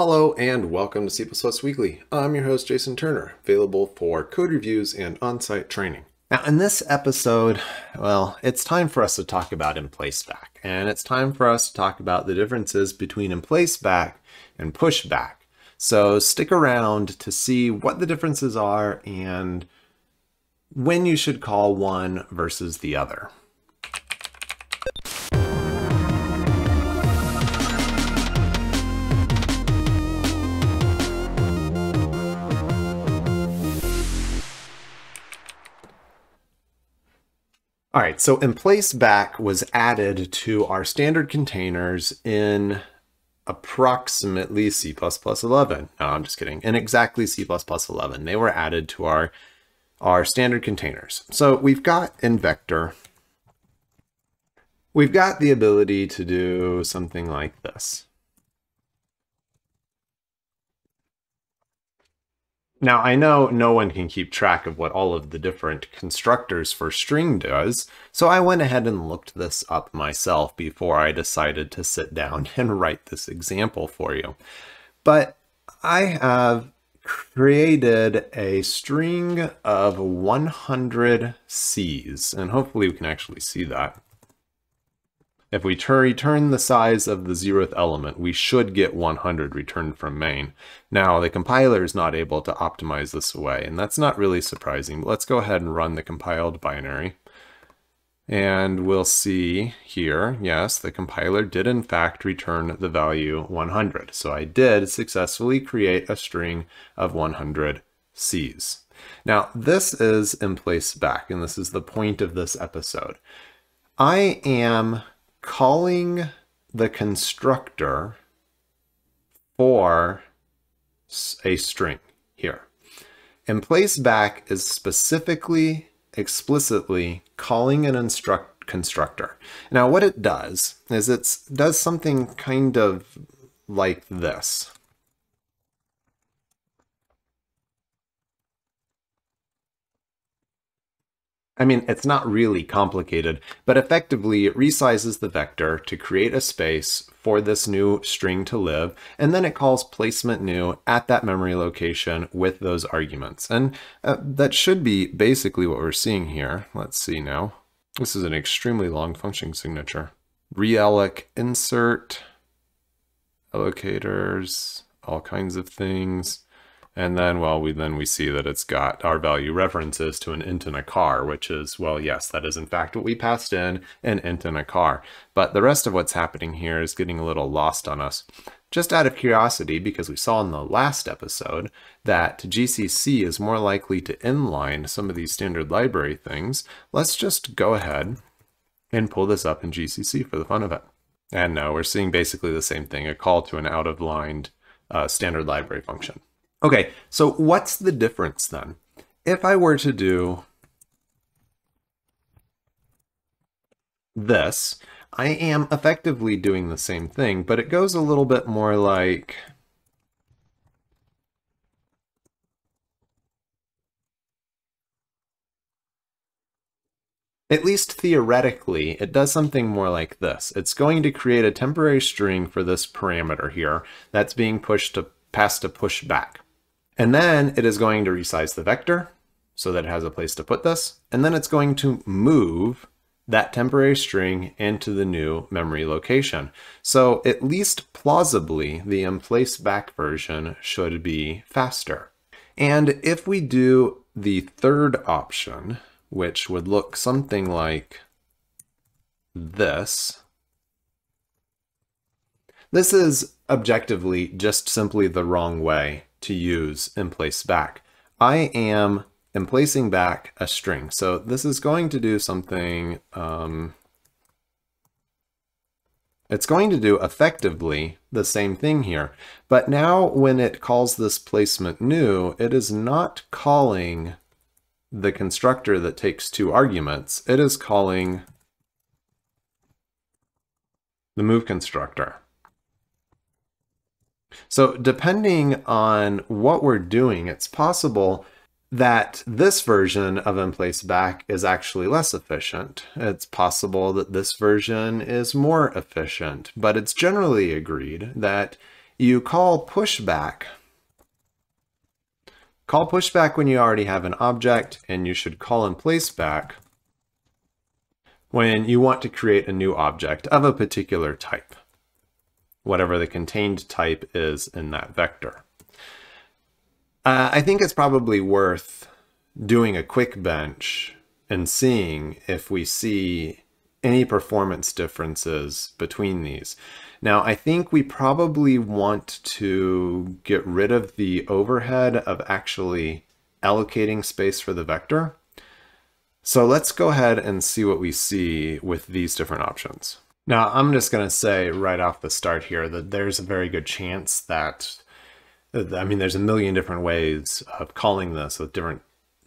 Hello and welcome to C++ Weekly. I'm your host Jason Turner, available for code reviews and on-site training. Now in this episode, well, it's time for us to talk about emplaceback, and it's time for us to talk about the differences between emplaceback and pushback. So stick around to see what the differences are and when you should call one versus the other. All right, so emplace back was added to our standard containers in approximately C++ 11. No, I'm just kidding. In exactly C++ 11. They were added to our, our standard containers. So we've got in vector, we've got the ability to do something like this. Now, I know no one can keep track of what all of the different constructors for string does, so I went ahead and looked this up myself before I decided to sit down and write this example for you. But I have created a string of 100 C's, and hopefully we can actually see that. If we return the size of the zeroth element, we should get 100 returned from main. Now, the compiler is not able to optimize this away, and that's not really surprising. But let's go ahead and run the compiled binary. And we'll see here, yes, the compiler did in fact return the value 100. So I did successfully create a string of 100 C's. Now, this is emplace back, and this is the point of this episode. I am calling the constructor for a string here. Emplace back is specifically, explicitly calling an instruct constructor. Now what it does is it does something kind of like this. I mean, it's not really complicated, but effectively it resizes the vector to create a space for this new string to live, and then it calls placement new at that memory location with those arguments. And uh, that should be basically what we're seeing here. Let's see now. This is an extremely long function signature. Realloc insert, allocators, all kinds of things. And then, well, we then we see that it's got rvalue references to an int in a char, which is, well, yes, that is in fact what we passed in, an int in a char. But the rest of what's happening here is getting a little lost on us. Just out of curiosity, because we saw in the last episode that GCC is more likely to inline some of these standard library things, let's just go ahead and pull this up in GCC for the fun of it. And now we're seeing basically the same thing, a call to an out-of-line uh, standard library function. Okay, so what's the difference then? If I were to do this, I am effectively doing the same thing, but it goes a little bit more like... At least theoretically, it does something more like this. It's going to create a temporary string for this parameter here that's being pushed to passed to push back. And then it is going to resize the vector so that it has a place to put this. And then it's going to move that temporary string into the new memory location. So at least plausibly, the in-place emplaceback version should be faster. And if we do the third option, which would look something like this, this is objectively just simply the wrong way to use emplace back. I am emplacing back a string. So this is going to do something, um, it's going to do effectively the same thing here. But now when it calls this placement new, it is not calling the constructor that takes two arguments. It is calling the move constructor. So depending on what we're doing, it's possible that this version of emplace back is actually less efficient. It's possible that this version is more efficient, but it's generally agreed that you call pushback. Call pushback when you already have an object, and you should call emplace back when you want to create a new object of a particular type, whatever the contained type is in that vector. Uh, I think it's probably worth doing a quick bench and seeing if we see any performance differences between these. Now, I think we probably want to get rid of the overhead of actually allocating space for the vector. So let's go ahead and see what we see with these different options. Now, I'm just going to say right off the start here that there's a very good chance that, uh, I mean, there's a million different ways of calling this with different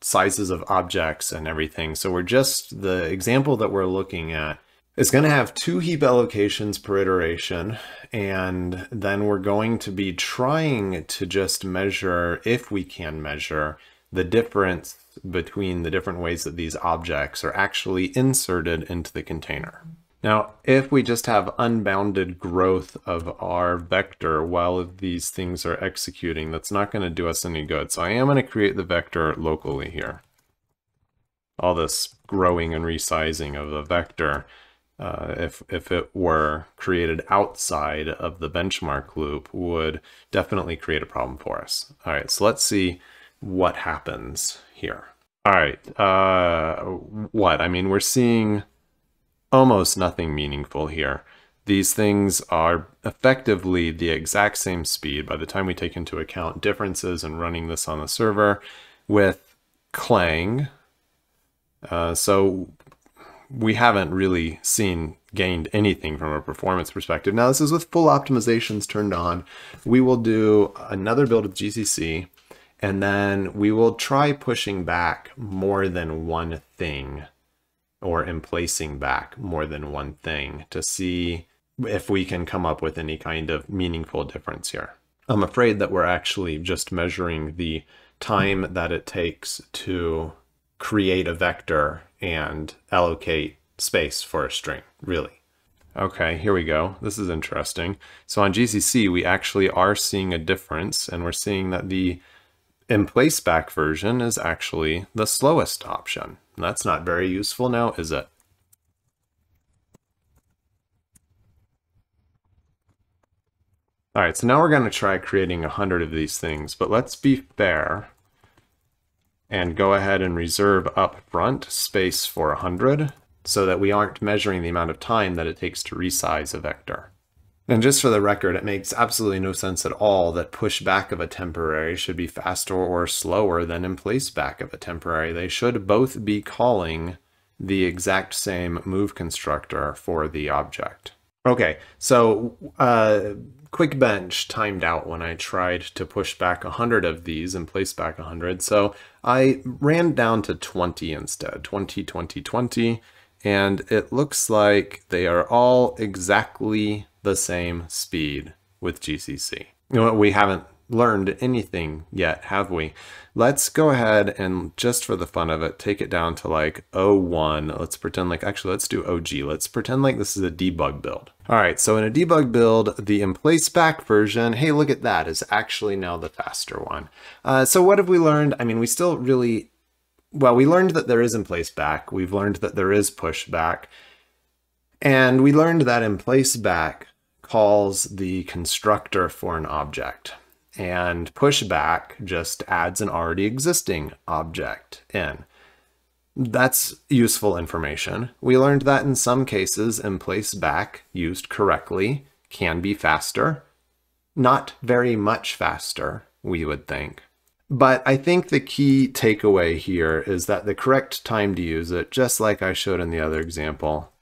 sizes of objects and everything. So we're just, the example that we're looking at is going to have two heap allocations per iteration. And then we're going to be trying to just measure, if we can measure, the difference between the different ways that these objects are actually inserted into the container. Now, if we just have unbounded growth of our vector while these things are executing, that's not going to do us any good. So I am going to create the vector locally here. All this growing and resizing of the vector, uh, if, if it were created outside of the benchmark loop, would definitely create a problem for us. All right, so let's see what happens here. All right, uh, what? I mean, we're seeing almost nothing meaningful here. These things are effectively the exact same speed by the time we take into account differences in running this on the server with Clang. Uh, so we haven't really seen gained anything from a performance perspective. Now this is with full optimizations turned on. We will do another build with GCC and then we will try pushing back more than one thing or emplacing back more than one thing to see if we can come up with any kind of meaningful difference here. I'm afraid that we're actually just measuring the time that it takes to create a vector and allocate space for a string, really. Okay, here we go. This is interesting. So on GCC, we actually are seeing a difference, and we're seeing that the emplace back version is actually the slowest option. That's not very useful now, is it? All right, so now we're going to try creating a hundred of these things, but let's be fair and go ahead and reserve up front space for a hundred so that we aren't measuring the amount of time that it takes to resize a vector. And just for the record, it makes absolutely no sense at all that pushback of a temporary should be faster or slower than emplace back of a temporary. They should both be calling the exact same move constructor for the object. Okay, so uh, quick bench timed out when I tried to push back 100 of these and place back 100. So I ran down to 20 instead, 20, 20, 20, and it looks like they are all exactly the same speed with GCC. You know, we haven't learned anything yet, have we? Let's go ahead and just for the fun of it, take it down to like 01. Let's pretend like, actually, let's do OG. Let's pretend like this is a debug build. All right, so in a debug build, the emplace back version, hey, look at that, is actually now the faster one. Uh, so what have we learned? I mean, we still really, well, we learned that there is emplace back. We've learned that there is pushback. And we learned that emplace back calls the constructor for an object. And pushback just adds an already existing object in. That's useful information. We learned that in some cases, emplace back used correctly can be faster. Not very much faster, we would think. But I think the key takeaway here is that the correct time to use it, just like I showed in the other example,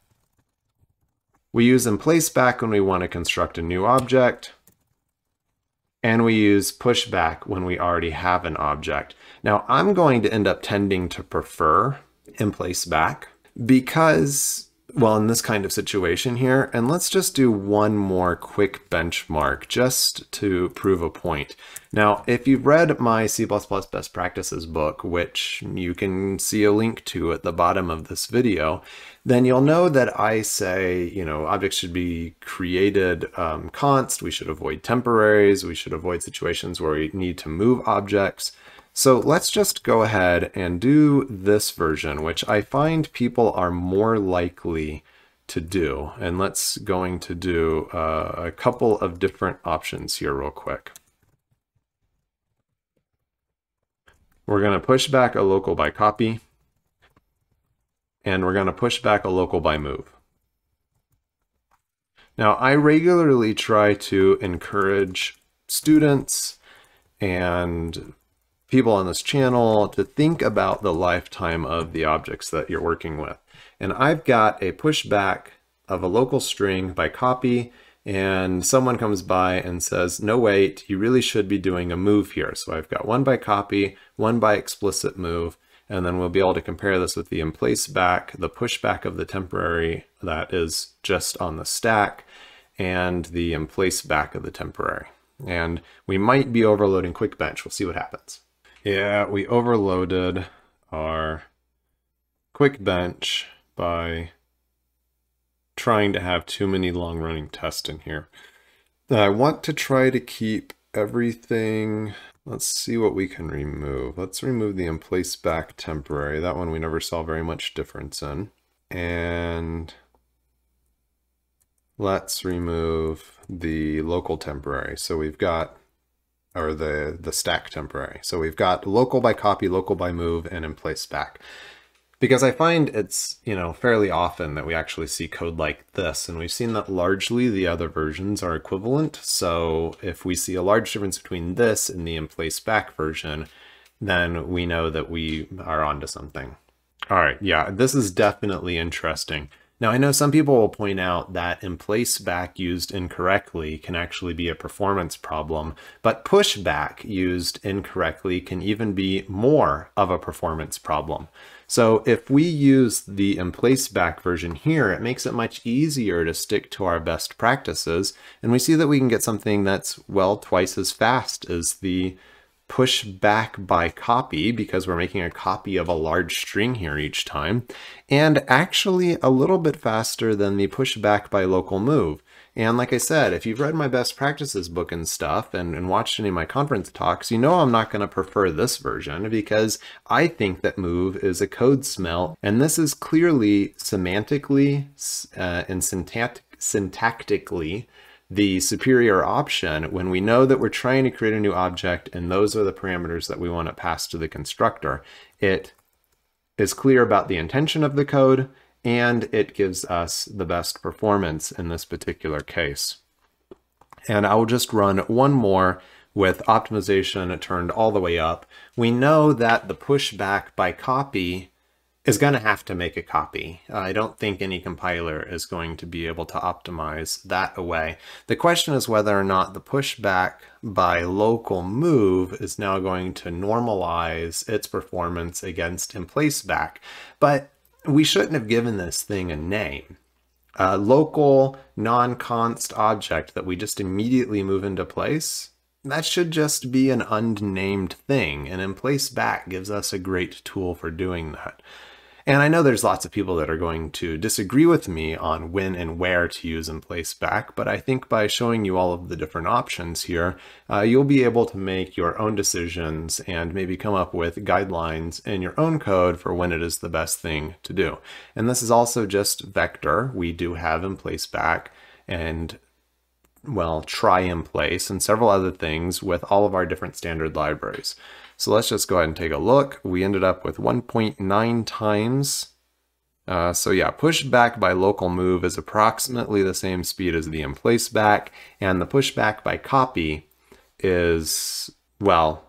we use emplace back when we want to construct a new object. And we use pushback when we already have an object. Now I'm going to end up tending to prefer emplace back because well, in this kind of situation here, and let's just do one more quick benchmark just to prove a point. Now, if you've read my C++ Best Practices book, which you can see a link to at the bottom of this video, then you'll know that I say, you know, objects should be created um, const, we should avoid temporaries, we should avoid situations where we need to move objects. So let's just go ahead and do this version, which I find people are more likely to do. And let's going to do uh, a couple of different options here real quick. We're going to push back a local by copy, and we're going to push back a local by move. Now, I regularly try to encourage students and people on this channel to think about the lifetime of the objects that you're working with. And I've got a pushback of a local string by copy and someone comes by and says, no, wait, you really should be doing a move here. So I've got one by copy, one by explicit move, and then we'll be able to compare this with the emplace back, the pushback of the temporary that is just on the stack, and the emplace back of the temporary. And we might be overloading quick bench. We'll see what happens. Yeah, we overloaded our quick bench by trying to have too many long running tests in here. I want to try to keep everything. Let's see what we can remove. Let's remove the emplace back temporary. That one we never saw very much difference in. And let's remove the local temporary. So we've got or the, the stack temporary. So we've got local by copy, local by move, and emplace back. Because I find it's, you know, fairly often that we actually see code like this, and we've seen that largely the other versions are equivalent. So if we see a large difference between this and the emplace back version, then we know that we are onto something. All right, yeah, this is definitely interesting. Now, I know some people will point out that emplace back used incorrectly can actually be a performance problem, but pushback used incorrectly can even be more of a performance problem. So if we use the in place back version here, it makes it much easier to stick to our best practices. And we see that we can get something that's, well, twice as fast as the push back by copy because we're making a copy of a large string here each time, and actually a little bit faster than the push back by local move. And like I said, if you've read my best practices book and stuff and, and watched any of my conference talks, you know I'm not going to prefer this version because I think that move is a code smell. And this is clearly semantically uh, and syntact syntactically the superior option when we know that we're trying to create a new object and those are the parameters that we want to pass to the constructor. It is clear about the intention of the code and it gives us the best performance in this particular case. And I will just run one more with optimization turned all the way up. We know that the pushback by copy is going to have to make a copy. I don't think any compiler is going to be able to optimize that away. The question is whether or not the pushback by local move is now going to normalize its performance against emplace back. But we shouldn't have given this thing a name. A local non-const object that we just immediately move into place that should just be an unnamed thing, and emplace back gives us a great tool for doing that. And I know there's lots of people that are going to disagree with me on when and where to use emplace back, but I think by showing you all of the different options here, uh, you'll be able to make your own decisions and maybe come up with guidelines in your own code for when it is the best thing to do. And this is also just vector. We do have emplace back and well, try emplace and several other things with all of our different standard libraries. So let's just go ahead and take a look. We ended up with 1.9 times. Uh, so yeah, push back by local move is approximately the same speed as the emplace back, and the pushback by copy is, well,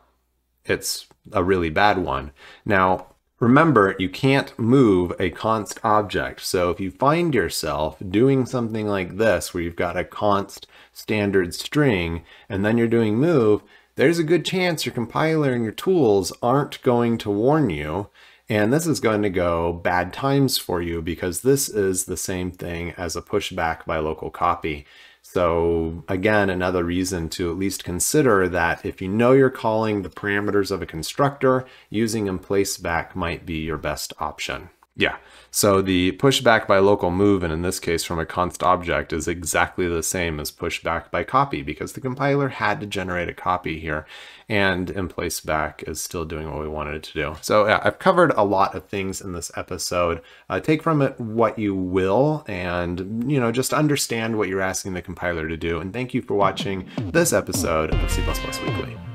it's a really bad one. Now, remember, you can't move a const object. So if you find yourself doing something like this, where you've got a const standard string, and then you're doing move, there's a good chance your compiler and your tools aren't going to warn you And this is going to go bad times for you because this is the same thing as a pushback by local copy. So again, another reason to at least consider that if you know you're calling the parameters of a constructor, using emplaceback might be your best option. Yeah, so the pushback by local move, and in this case from a const object, is exactly the same as pushback by copy because the compiler had to generate a copy here, and emplace back is still doing what we wanted it to do. So yeah, I've covered a lot of things in this episode. Uh, take from it what you will, and you know just understand what you're asking the compiler to do. And thank you for watching this episode of C++ Weekly.